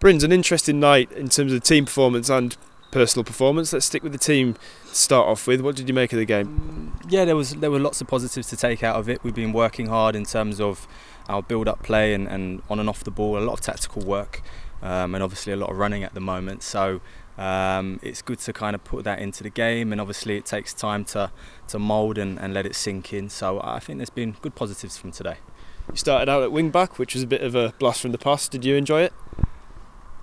Bryn's an interesting night in terms of team performance and personal performance. Let's stick with the team to start off with. What did you make of the game? Yeah, there was there were lots of positives to take out of it. We've been working hard in terms of our build-up play and, and on and off the ball. A lot of tactical work, um, and obviously a lot of running at the moment. So. Um, it's good to kind of put that into the game, and obviously it takes time to to mould and, and let it sink in. So I think there's been good positives from today. You started out at wing back, which was a bit of a blast from the past. Did you enjoy it?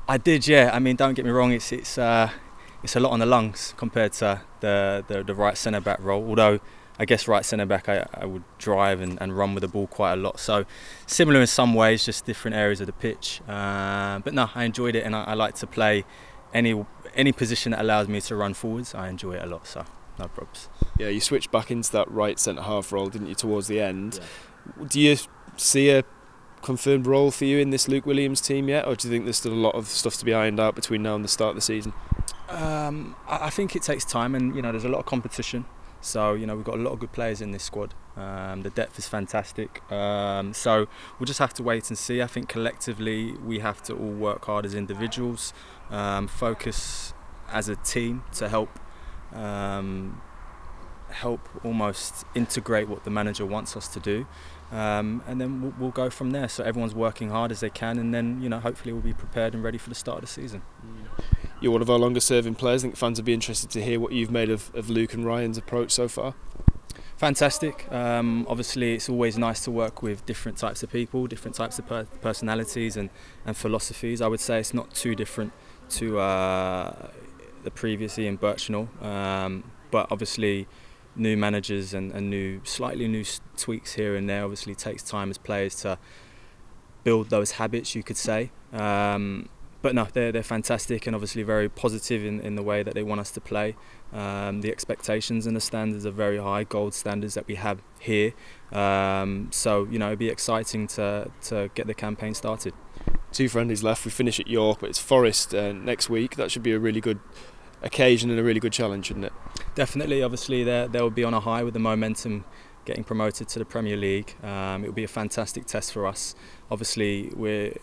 I did, yeah. I mean, don't get me wrong. It's it's uh, it's a lot on the lungs compared to the the, the right centre back role. Although I guess right centre back, I, I would drive and, and run with the ball quite a lot. So similar in some ways, just different areas of the pitch. Uh, but no, I enjoyed it, and I, I, like to play any any position that allows me to run forwards. I enjoy it a lot. So no problems. Yeah, you switched back into that right centre half role, didn't you, towards the end? Yeah. Do you see a confirmed role for you in this Luke Williams team yet, or do you think there's still a lot of stuff to be ironed out between now and the start of the season? Um, I think it takes time, and you know, there's a lot of competition. So you know, we've got a lot of good players in this squad. Um, the depth is fantastic. Um, so we'll just have to wait and see. I think collectively we have to all work hard as individuals, um, focus as a team to help um, help almost integrate what the manager wants us to do. Um, and then we'll, we'll, go from there. So everyone's working hard as they can, and then you know hopefully we'll be prepared and ready for the start of the season. You're one of our longer-serving players. I think fans would be interested to hear what you've made of, of Luke and Ryan's approach so far. Fantastic. Um, obviously, it's always nice to work with different types of people, different types of per personalities and, and philosophies. I would say it's not too different to uh, the previous Ian Burchnall, um, but obviously new managers and, and new, slightly new tweaks here and there. Obviously, takes time as players to build those habits, you could say. Um, but no, they're, they're fantastic and obviously very positive in, in the way that they want us to play. Um, the expectations and the standards are very high, gold standards that we have here. Um, so, you know, it'd be exciting to, to get the campaign started. Two friendlies left. We finish at York, but it's Forest uh, next week. That should be a really good occasion and a really good challenge, shouldn't it? Definitely. Obviously, they'll be on a high with the momentum getting promoted to the Premier League. Um, it will be a fantastic test for us. Obviously, we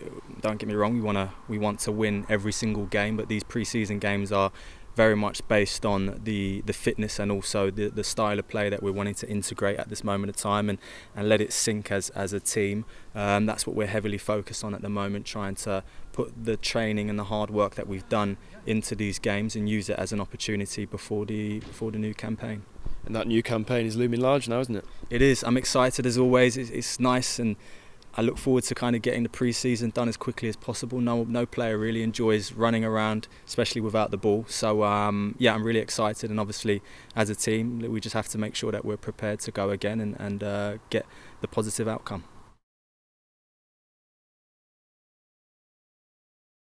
don't get me wrong. We want to we want to win every single game, but these pre-season games are very much based on the the fitness and also the the style of play that we're wanting to integrate at this moment of time and and let it sink as as a team um, that's what we're heavily focused on at the moment trying to put the training and the hard work that we've done into these games and use it as an opportunity before the before the new campaign and that new campaign is looming large now isn't it it is I'm excited as always it's, it's nice and I look forward to kind of getting the pre-season done as quickly as possible. No, no player really enjoys running around, especially without the ball. So um, yeah, I'm really excited, and obviously as a team, we just have to make sure that we're prepared to go again and, and uh, get the positive outcome.